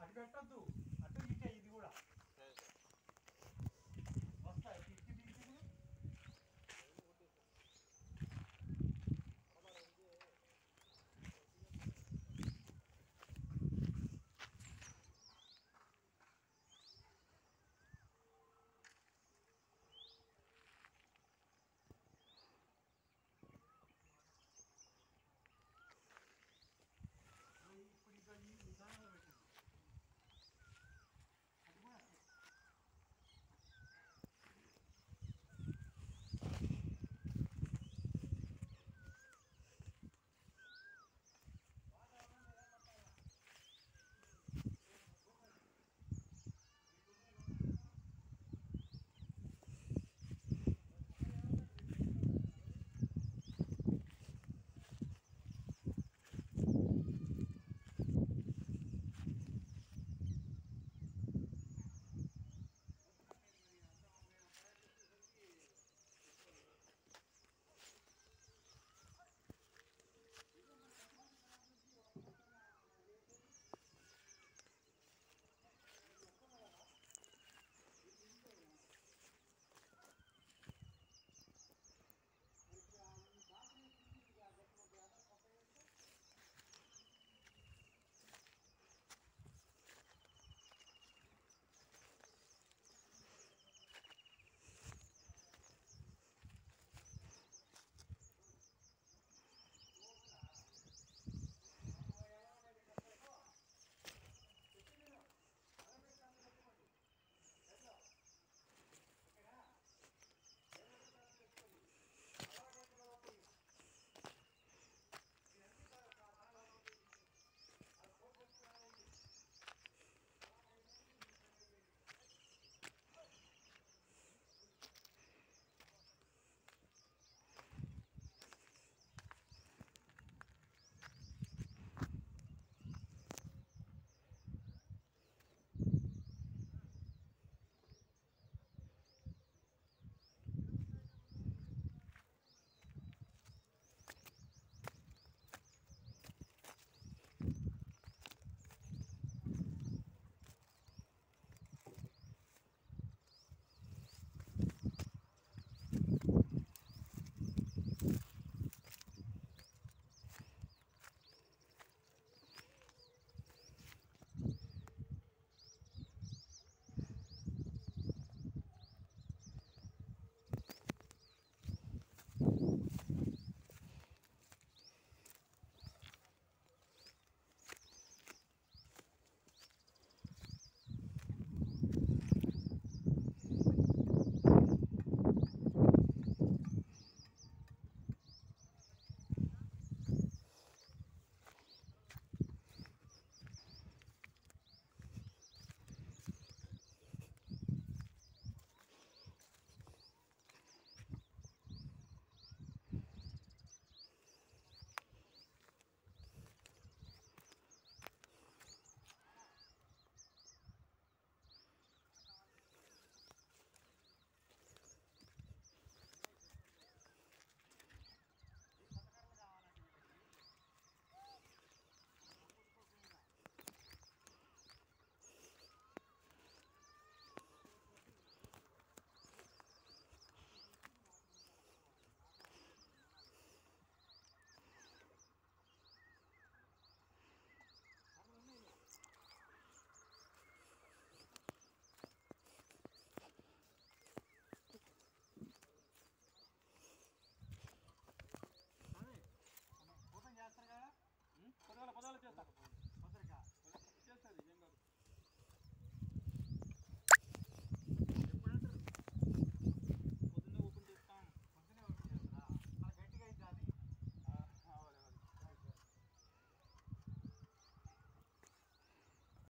అటు పెట్టద్దు. అటు ఇటే ఇది కూడా.